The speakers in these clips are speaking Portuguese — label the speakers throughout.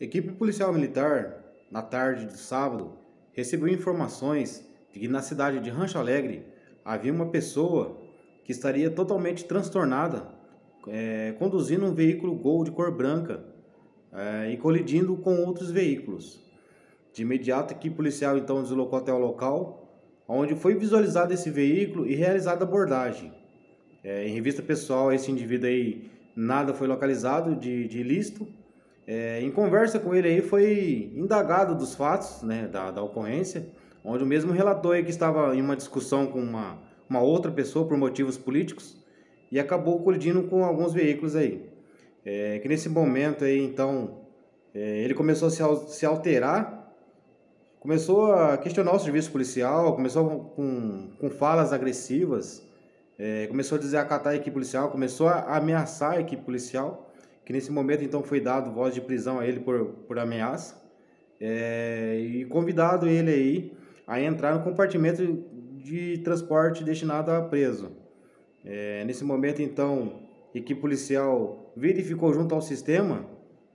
Speaker 1: Equipe policial militar, na tarde de sábado, recebeu informações de que na cidade de Rancho Alegre havia uma pessoa que estaria totalmente transtornada, é, conduzindo um veículo Gol de cor branca é, e colidindo com outros veículos. De imediato, a equipe policial então deslocou até o local, onde foi visualizado esse veículo e realizada a abordagem. É, em revista pessoal, esse indivíduo aí nada foi localizado de, de ilícito, é, em conversa com ele aí foi indagado dos fatos né, da, da ocorrência, onde o mesmo relatou aí que estava em uma discussão com uma, uma outra pessoa por motivos políticos e acabou colidindo com alguns veículos aí. É, que nesse momento aí, então, é, ele começou a se, se alterar, começou a questionar o serviço policial, começou com, com falas agressivas, é, começou a desacatar a equipe policial, começou a ameaçar a equipe policial que nesse momento então foi dado voz de prisão a ele por, por ameaça é, e convidado ele aí a entrar no compartimento de transporte destinado a preso. É, nesse momento então, a equipe policial verificou junto ao sistema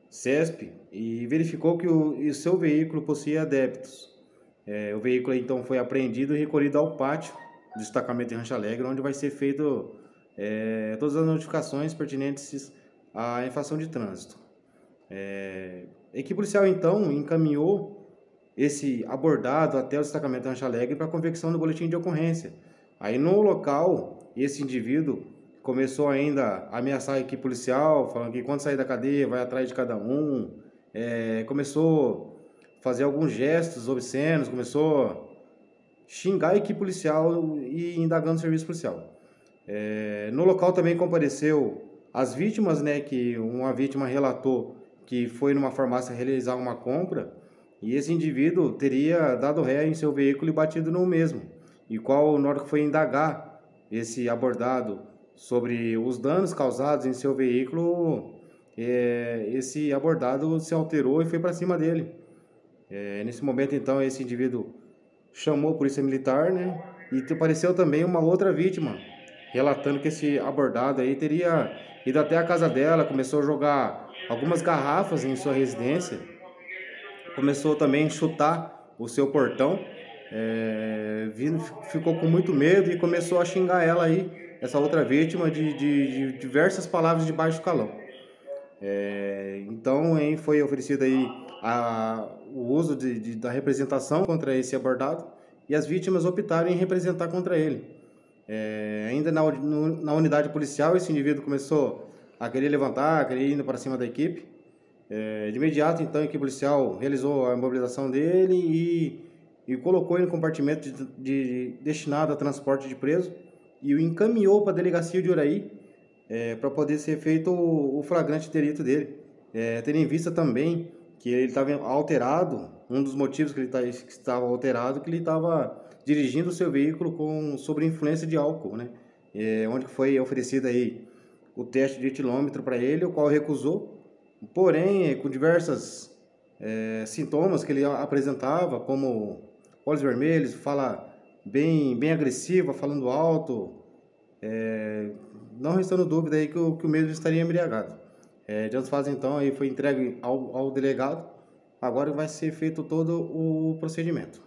Speaker 1: CESP e verificou que o, o seu veículo possuía adeptos. É, o veículo então foi apreendido e recolhido ao pátio do destacamento de Rancho Alegre, onde vai ser feito é, todas as notificações pertinentes a infração de trânsito. É, a equipe policial, então, encaminhou esse abordado até o destacamento Rancho Alegre para a convecção do boletim de ocorrência. Aí, no local, esse indivíduo começou ainda a ameaçar a equipe policial, falando que quando sair da cadeia vai atrás de cada um. É, começou a fazer alguns gestos obscenos, começou a xingar a equipe policial e indagando o serviço policial. É, no local também compareceu as vítimas, né, que uma vítima relatou que foi numa farmácia realizar uma compra e esse indivíduo teria dado ré em seu veículo e batido no mesmo. E qual, na hora que foi indagar esse abordado sobre os danos causados em seu veículo, é, esse abordado se alterou e foi para cima dele. É, nesse momento, então, esse indivíduo chamou a polícia militar, né? E apareceu também uma outra vítima, relatando que esse abordado aí teria ido até a casa dela, começou a jogar algumas garrafas em sua residência, começou também a chutar o seu portão, é, ficou com muito medo e começou a xingar ela aí, essa outra vítima, de, de, de diversas palavras de baixo calão. É, então, hein, foi oferecido aí a, o uso de, de, da representação contra esse abordado e as vítimas optaram em representar contra ele. É, ainda na, no, na unidade policial, esse indivíduo começou a querer levantar, a querer ir para cima da equipe. É, de imediato, então, a equipe policial realizou a imobilização dele e, e colocou ele no compartimento de, de, destinado a transporte de preso e o encaminhou para a delegacia de Uraí é, para poder ser feito o, o flagrante delito dele. É, tendo em vista também que ele estava alterado, um dos motivos que ele tá, que estava alterado, que ele estava dirigindo o seu veículo com sobre influência de álcool, né? É, onde foi oferecido aí o teste de etilômetro para ele, o qual recusou, porém com diversas é, sintomas que ele apresentava, como olhos vermelhos, fala bem, bem agressiva, falando alto, é, não restando dúvida aí que o, que o mesmo estaria embriagado. É, de faz então aí foi entregue ao, ao delegado, agora vai ser feito todo o procedimento.